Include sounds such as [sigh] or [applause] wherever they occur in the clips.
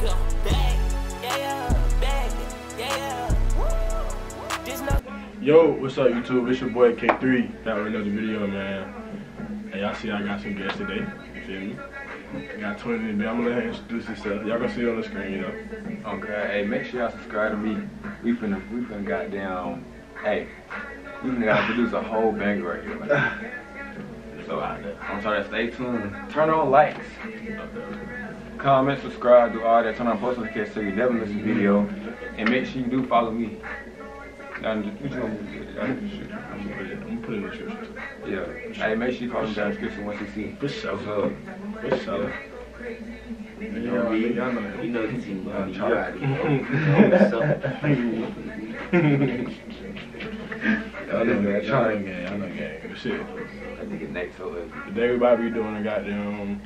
go back. Yeah, yeah, back. Yeah, yeah. This no. Yo, what's up YouTube? It's your boy K3 back with another video, man. And y'all see I got some guests today. You feel me? I got 20 in I'm gonna let her introduce herself. Y'all gonna see it on the screen, you know. Okay, hey, make sure y'all subscribe to me. We finna, we finna goddamn, hey, we finna gotta produce a whole banger right here. Like. [laughs] So I, I'm sorry, stay tuned. Turn on likes, comment, subscribe, do all that. Turn on post notifications so you never miss a video. And make sure you do follow me. Now, just- what you gonna do? I'm gonna put it, I'm gonna put it in the description. Yeah. Hey, make sure you follow me down in the description once you see. For sure. What's up? For sure. You know me. Y'all know. You know the team about me. You Charlie. already know. Y'all know that Y'all know Charlie. gang. Y'all know gang. But shit. That nigga Nate so ugly. Today everybody be doing a goddamn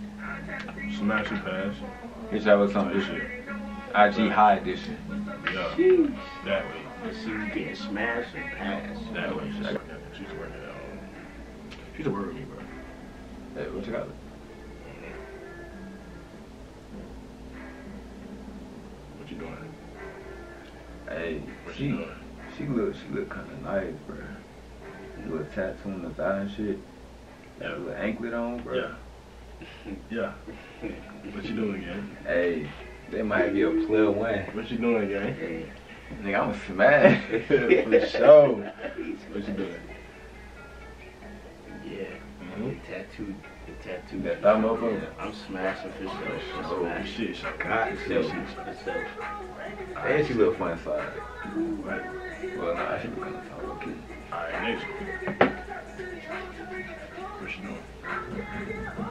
smash and pass. Hit y'all with something This this shit. IG High Edition. Yeah. Sheesh. That way. Let's see you getting smashed and passed. That way. She's working. She's working out. She's a word with me, bro. Hey, what you got? What you doing? Hey, What she you doing? she look she look kind of nice, bro. Little tattoo on the thigh and shit. Got a little anklet on, bro. Yeah. Yeah. What you doing, gang? Hey, that might be a player one. What you doing, gang? Hey. Nigga, I'm a [laughs] smash. For sure. What you doing? Yeah. Mm-hmm. The tattoo. The tattoo. That thumb up on Yeah, I'm smashing for sure. I'm Oh, smashing. shit, shit. God, For shit. sure. For sure. And she look fun side. Right. Well, nah, she look kind of tall, okay. Alright, next one. What you doing?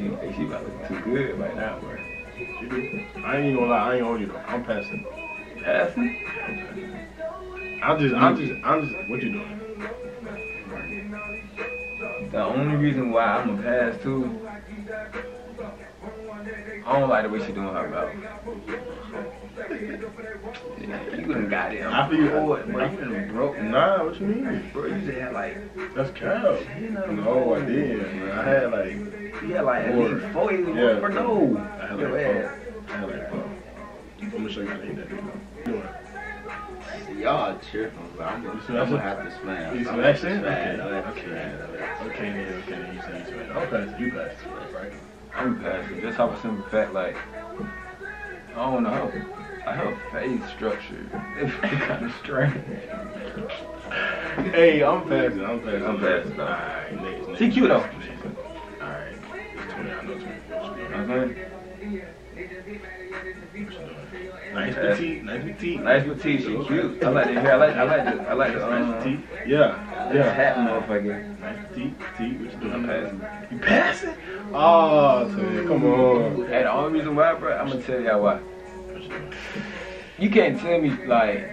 She, hey, she about to look too good right now, bro. You? I ain't even gonna lie, I ain't gonna you though. I'm passing. Passing? I'm just, I'm just, I'm just, what you doing? The only reason why I'm a pass too, I don't like the way she doing her mouth. Yeah, you done got it. I feel- bored, bro. You done broke. Nah, what you mean? Bro, you just had like, That's cow. No, I did. Man. I had like, you had like at Four. least four years Yeah. bro. No. I had like ass. four. I had like four. I'm gonna show you how to hit that. What you doing? Y'all tripping, bro. I'm, gonna- I'm gonna have to smash. You I'm gonna have to smashing? smash. Okay. I'm gonna have to Okay. smash. I'm gonna have to Okay, then, okay, then you say you say. I'm passing. You passing, right? I'm passing. Just off a simple fact, like, I don't know. Her, like, her face structure [laughs] is kind of strange. Hey, I'm passing. I'm passing. I'm passing, though. Alright, next, next. She though. Alright, it's 20. I know 20. What you You know doing? what I'm saying? What you doing? Nice petite, nice petite. Nice petite, she cute. I like the hair. I like, I like the, I like the, Nice um, petite. Yeah, yeah. hat motherfucker. Nice petite, petite. What you doing? I'm passing. You passing? Oh, man, come on. Hey, the only reason why, bro, I'm gonna tell y'all why. You? You can't tell me like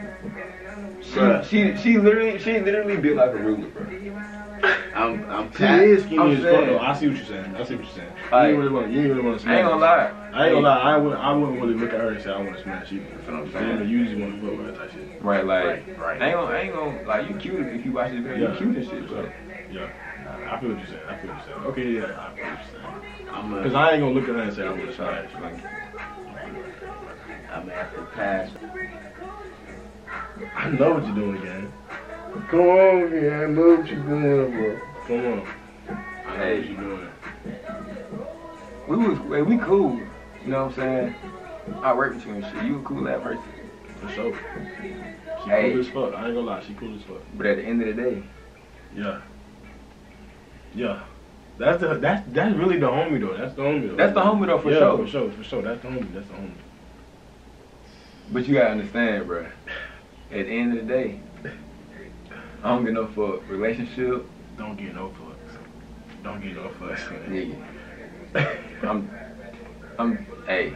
she Bruh. she she literally she literally built like a ruler, bro. [laughs] I'm, I'm She pat- is skinny I'm as fuck saying. though. I see what you're saying. I see what you're saying. You Like- ain't really want. You ain't really want to I smash. ain't gonna lie. I ain't gonna lie. I wouldn't. I wouldn't really look at her and say I want to smash either. That's what I'm You saying. know, you usually want to fuck with her type shit. Right, like Right, right. I ain't gonna I ain't gonna like you cute if you watch this video, Yeah. you cute and shit, For but. Yeah. I feel what you're saying. I feel what you're saying. Okay, yeah. I feel what you're saying. I'm Because gonna, I ain't gonna look at her and say I want to smash. Like, I'm gonna have to pass. I know what you're doing again. Come on, man. I know what you're doing, bro. Come on. I know Hey. what you're doing. we was hey, we cool. You know what I'm saying? I work with you and shit. You a cool ass person. For sure. She Hey. cool as fuck. I ain't gonna lie. She cool as fuck. But at the end of the day, Yeah. Yeah. That's the that's that's really the homie though. That's the homie though. That's the homie though, for yeah, sure. For sure, for sure. That's the homie. That's the homie. but you gotta understand, bro. At the end of the day, I don't get no fuck relationship, Don't get no fucks. Don't get no fucks. nigga. I'm I'm hey.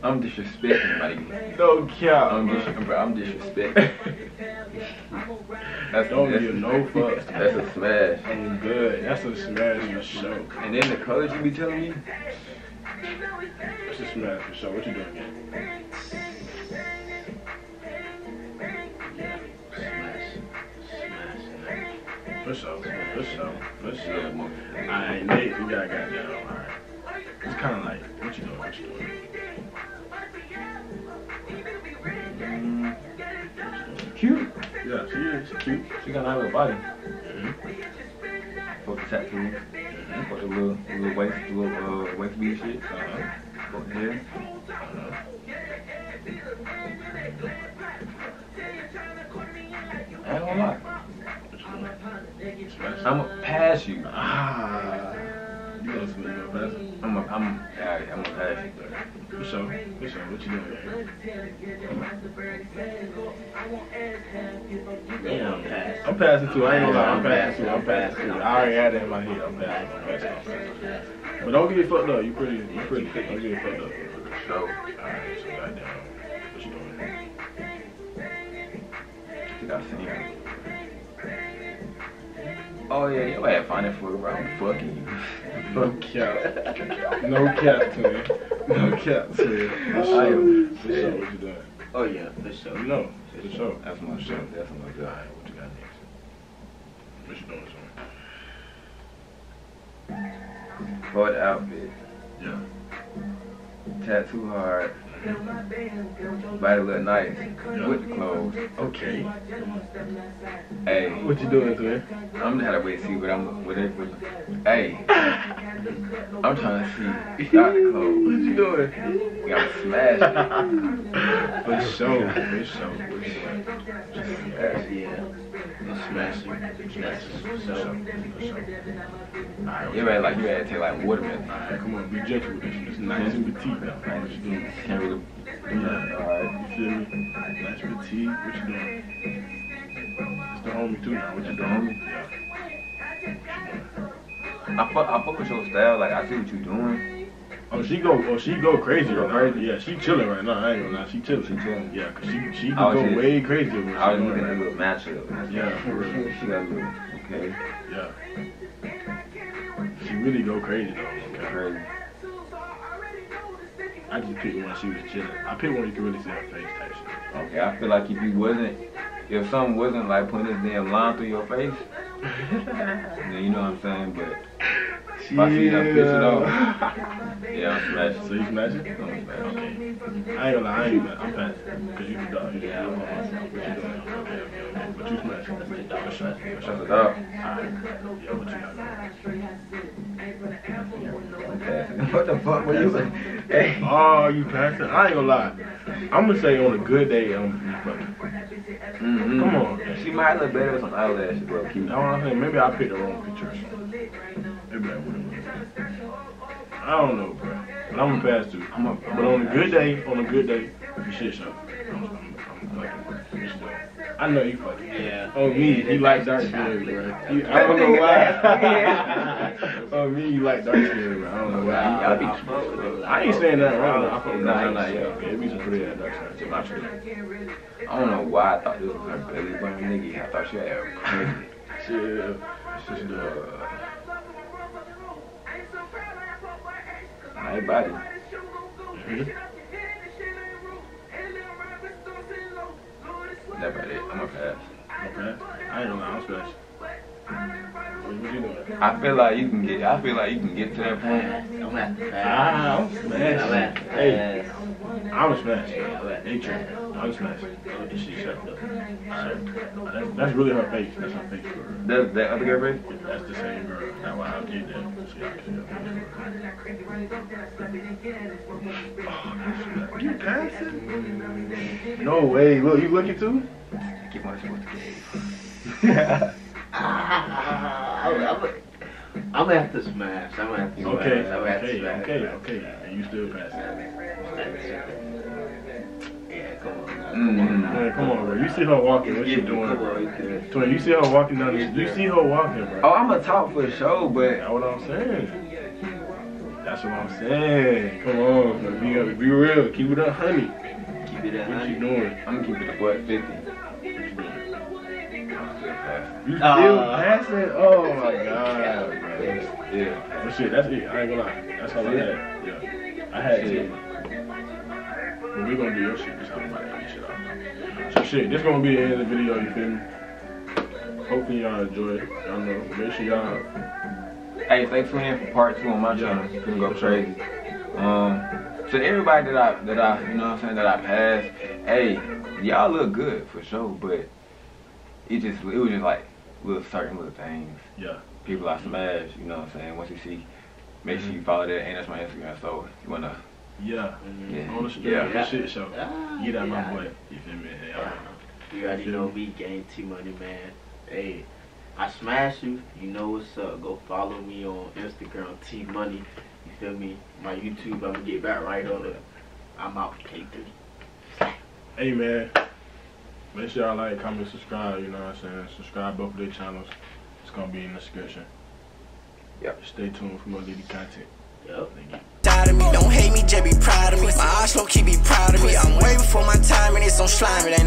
I'm disrespecting, like Don't count. I'm, dis- bro, I'm disrespecting. [laughs] That's Don't that's, give no fucks. That's a smash. I'm good. That's a smash for sure. And then the colors you be telling me, That's a smash for sure. What you doing For sure. For sure. For sure. Alright, Nate, you got down. Alright. It's kind of like, what you doing? What you doing? Cute. Yeah, she is. She cute. She got a nice little body. Mhm. For the tattoos. For the little, the little waist, the little uh, waist bead shit. Uh-huh. For the hair. Uh-huh. I ain't gonna lie. You? Smash. I'ma pass you. Ah. You gonna swing your? I'm a, I'm, yeah, I'm gonna pass you. For sure. For sure. What you doing? Yeah, I'm passing. I'm passing too. I ain't gonna lie. I'm passing. I'm passing. I already had that in my head. I'm passing. I'm. I'm. But don't get it fucked up. You pretty. You pretty. Don't get it fucked up. So, Alright. So goddamn. What you doing? you gotta see her. Oh yeah, you had fun that fuck, bro. Fucking you. No cap. No cap to me. No cap to me. For sure. For sure. What you doing? Oh yeah, for sure. No, know. For sure. That's my show. That's my guy. What you got next? What you doing, son? For the outfit, Yeah. tattoo hard, body look nice with the clothes. Okay. Hey, What you doing to it? I'm gonna have to wait and see what I'm what they put. Hey, I'm trying to see [laughs] without the What clothes. you doing? We got smashed. [laughs] For sure. For sure. For sure. Yeah. It's smashing. That's for sure. Alright. You had like you had to take like watermelon. Come on, be gentle with this. It's nice and petite now. What you doing? Can't really. Yeah. Alright. You feel me? Nice petite. What you doing? It's the homie too now. What you doing? Yeah. I fuck I fuck with your style. Like I see what you're doing. Oh, she go. Oh, she go crazy Go right crazy? Yeah, she chilling right now. I ain't gonna lie. She chilling. She chilling. Yeah, cause she she can was go just- way crazier. when I was she looking at a matchup. Yeah, for real. She got a little okay. Yeah. She really go crazy though. Okay. Crazy. I just picked one. She was chilling. I picked one you can really see her face type shit. Okay, I feel like if you wasn't, if something wasn't like putting this damn line through your face, [laughs] then you know what I'm saying. But if I see that picture though, yeah, I'm smashing. So you smash it? I'm smashing. Okay. I ain't gonna lie, I ain't gonna, I'm passing. Cause you the dog. You the Yeah, dog. I'm passing. What you doing? Okay, okay, okay. But you smash it. The dog For sure. smashing. For Shut sure. it up. Alright. Yeah, what you got? [laughs] What the fuck were you? Hey. Oh, you passing? I ain't gonna lie. I'm gonna say on a good day, I'm you fucking. Mm-hmm. Come on. She might look better with some eyelashes, bro. Cute. That's what I'm saying. Maybe I picked the wrong picture or something. Maybe I. I don't know, bro. But I'm gonna pass too. I'm a, But on a good day, on a good day, you shit show. I'm, I'm, I'm fucking. I know you fucking. Oh, [laughs] yeah. Oh me, he like dark skin, bro. You, I don't know why. oh me, you like dark skin, bro. I don't know why. Y'all be I, smoking those. I ain't saying that wrong. I fuck with Nah, yeah. Okay, it be some pretty ass dark skin. My. I don't know why I thought this was her belly button nigga. I thought she had a crazy. [laughs] Shit. She's the nice body. Mhm. That's about it. I'm gonna pass. Okay. I ain't gonna lie, I'm special. What what you doing? I feel like you can get. I feel like you can get to that point. I'm gonna have to pass. Ah, I'm I'm gonna smashing. Hey, pass. I'm a smash. Yeah, I'm gonna They tripping. I'm smashing. This shit shut up. So, that's, that's really her face. That's her face for her. That that other girl, right? That's the same girl. That's why I did that. See, I can see her. You dancing? No way. Look, you looking too? Keep my shit. Ah, [laughs] I'm, I'm, I'm gonna have to smash. I'm gonna have to smash. Okay, I'm gonna have to okay, smash. okay, okay. And you still passing. Man, come on, bro. You see her walking. What she doing? you. Twin, you see her walking down the You see her walking, bro. Oh, I'm a talk for show, but That's what I'm saying. That's what I'm saying. Come on, bro. be, be real. Keep it up, honey. Keep it at What you doing? I'm gonna keep it a butt fifty. You still passing. Uh, passing? Oh my god, bro. Yeah. But shit, that's it. I ain't gonna lie. That's all I had. Yeah. I had Shit. to. But we gonna do your shit. Just talk about that shit off. So shit, this gonna be the end of the video, you feel me? hopefully y'all enjoy it. Y'all know. Make sure y'all. Hey, stay tuned in for part two on my Yeah. channel. It's gonna go crazy. Um, to everybody that I that I you know what I'm saying that I passed, hey, y'all look good for sure, but it just it was just like little certain little things. Yeah. People I smash, you know what I'm saying. Once you see, make sure you follow that, and that's my Instagram. So you wanna, Yeah. yeah, On the street, yeah. yeah. shit show. Ah, Get out my yeah. boy. You feel me? Hey, Yeah. You already know me, Gang T Money Man. Hey, I smash you. You know what's up. Go follow me on Instagram, T Money. You feel me? My YouTube, I'm gonna get back right on it. I'm out for K3. Hey man, make sure y'all like, comment, subscribe. You know what I'm saying? Subscribe both of their channels. It's gonna be in the description. Yep. Stay tuned for more Liddy content. Yep. Thank you. Of me, don't hate me, just be proud of me. My eyes low key be proud of me. I'm way before my time and it's on slime, it ain't no